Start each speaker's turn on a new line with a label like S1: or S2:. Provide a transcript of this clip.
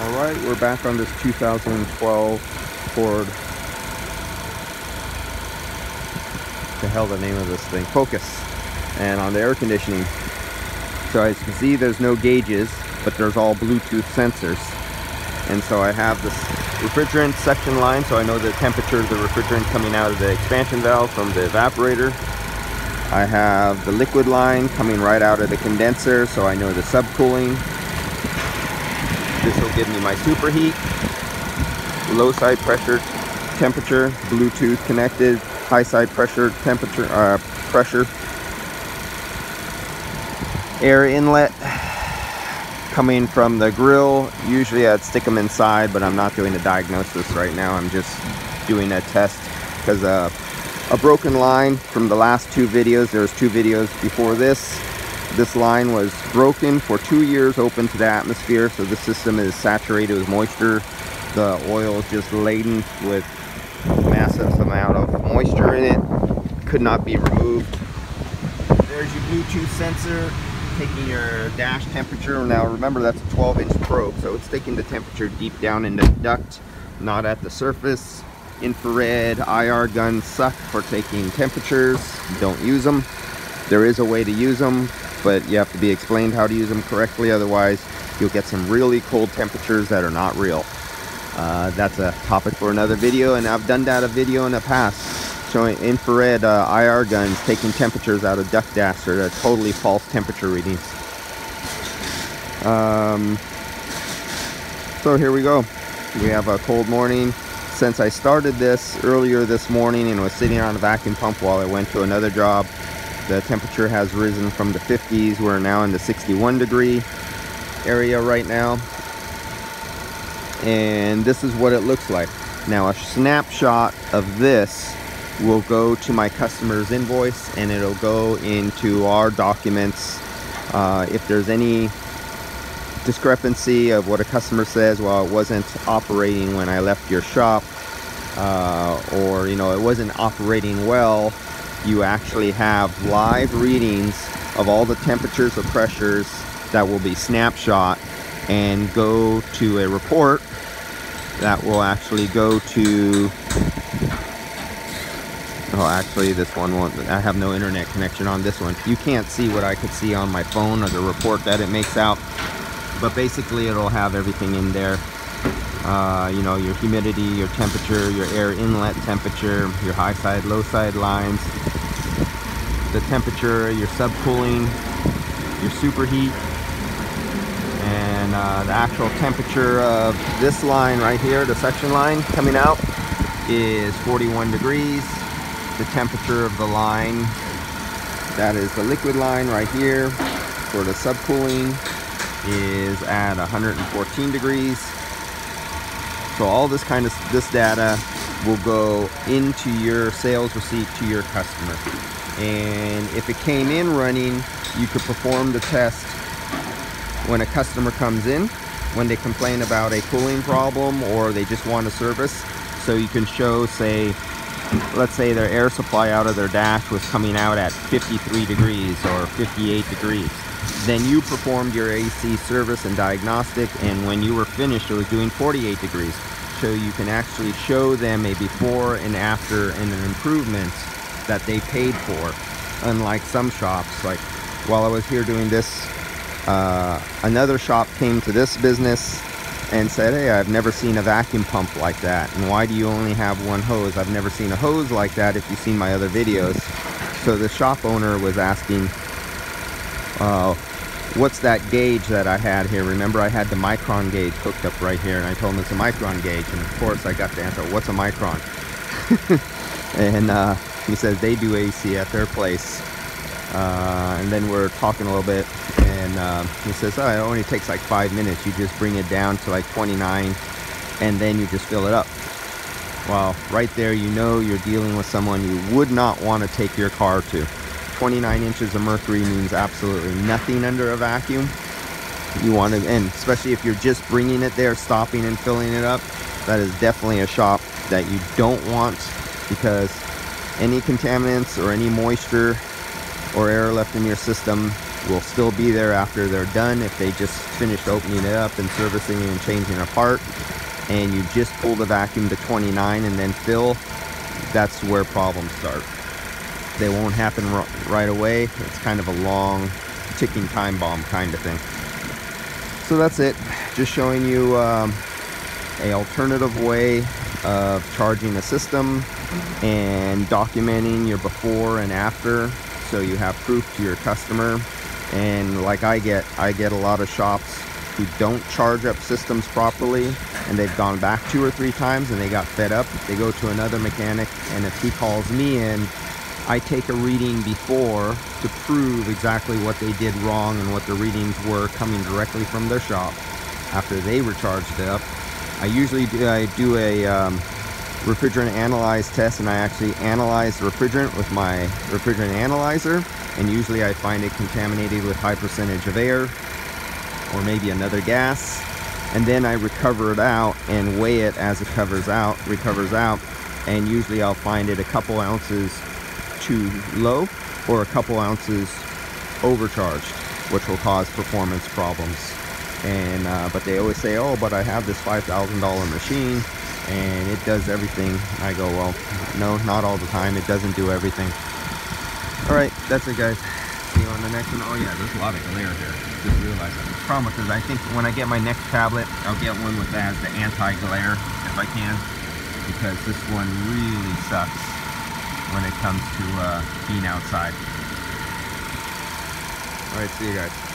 S1: All right, we're back on this 2012 Ford. The hell the name of this thing? Focus. And on the air conditioning. So as you can see, there's no gauges, but there's all Bluetooth sensors. And so I have this refrigerant suction line, so I know the temperature of the refrigerant coming out of the expansion valve from the evaporator. I have the liquid line coming right out of the condenser, so I know the subcooling. This will give me my superheat, low side pressure, temperature, Bluetooth connected, high side pressure, temperature, uh, pressure, air inlet coming from the grill. Usually I'd stick them inside, but I'm not doing a diagnosis right now. I'm just doing a test because uh, a broken line from the last two videos, there was two videos before this, this line was broken for two years open to the atmosphere, so the system is saturated with moisture. The oil is just laden with massive amount of moisture in it. Could not be removed. There's your Bluetooth sensor taking your dash temperature. Now remember that's a 12 inch probe, so it's taking the temperature deep down in the duct, not at the surface. Infrared IR guns suck for taking temperatures. Don't use them. There is a way to use them but you have to be explained how to use them correctly otherwise you'll get some really cold temperatures that are not real. Uh, that's a topic for another video and I've done that a video in the past showing infrared uh, IR guns taking temperatures out of duct dash or totally false temperature readings. Um, so here we go. We have a cold morning. Since I started this earlier this morning and was sitting on a vacuum pump while I went to another job the temperature has risen from the 50s. We're now in the 61 degree area right now. And this is what it looks like. Now a snapshot of this will go to my customer's invoice and it'll go into our documents. Uh, if there's any discrepancy of what a customer says, well, it wasn't operating when I left your shop, uh, or, you know, it wasn't operating well, you actually have live readings of all the temperatures or pressures that will be snapshot and go to a report that will actually go to oh actually this one won't I have no internet connection on this one. You can't see what I could see on my phone or the report that it makes out but basically it'll have everything in there uh, you know your humidity your temperature your air inlet temperature your high side low side lines the temperature your subcooling your superheat and uh, the actual temperature of this line right here the suction line coming out is 41 degrees. The temperature of the line that is the liquid line right here for the subcooling is at 114 degrees so all this kind of this data will go into your sales receipt to your customer. And if it came in running you could perform the test when a customer comes in when they complain about a cooling problem or they just want a service. So you can show say let's say their air supply out of their dash was coming out at 53 degrees or 58 degrees then you performed your AC service and diagnostic and when you were finished it was doing 48 degrees. So you can actually show them a before and after and an improvement that they paid for unlike some shops. Like while I was here doing this uh, another shop came to this business and said hey I've never seen a vacuum pump like that. And why do you only have one hose? I've never seen a hose like that if you've seen my other videos. So the shop owner was asking uh, what's that gauge that I had here? Remember I had the micron gauge hooked up right here and I told him it's a micron gauge and of course I got the answer, what's a micron? and uh, he says they do AC at their place. Uh, and then we're talking a little bit and uh, he says, oh, it only takes like five minutes. You just bring it down to like 29 and then you just fill it up. Well, right there you know you're dealing with someone you would not want to take your car to. 29 inches of mercury means absolutely nothing under a vacuum. You want to, and especially if you're just bringing it there, stopping and filling it up, that is definitely a shop that you don't want because any contaminants or any moisture or air left in your system will still be there after they're done if they just finished opening it up and servicing and changing a part and you just pull the vacuum to 29 and then fill that's where problems start they won't happen right away. It's kind of a long ticking time bomb kind of thing. So that's it. Just showing you um, a alternative way of charging a system and documenting your before and after. So you have proof to your customer. And like I get I get a lot of shops who don't charge up systems properly and they've gone back two or three times and they got fed up. They go to another mechanic and if he calls me in I take a reading before to prove exactly what they did wrong and what the readings were coming directly from their shop. After they were charged up I usually do, I do a um, refrigerant analyze test and I actually analyze the refrigerant with my refrigerant analyzer and usually I find it contaminated with high percentage of air or maybe another gas and then I recover it out and weigh it as it covers out recovers out and usually I'll find it a couple ounces too low or a couple ounces overcharged which will cause performance problems. And uh, but they always say oh but I have this $5,000 machine and it does everything. I go well no not all the time. It doesn't do everything. All right that's it guys. See you on the next one. Oh yeah there's a lot of glare here. Just realized that. The problem is I think when I get my next tablet I'll get one with that the anti-glare if I can because this one really sucks when it comes to uh, being outside. All right see you guys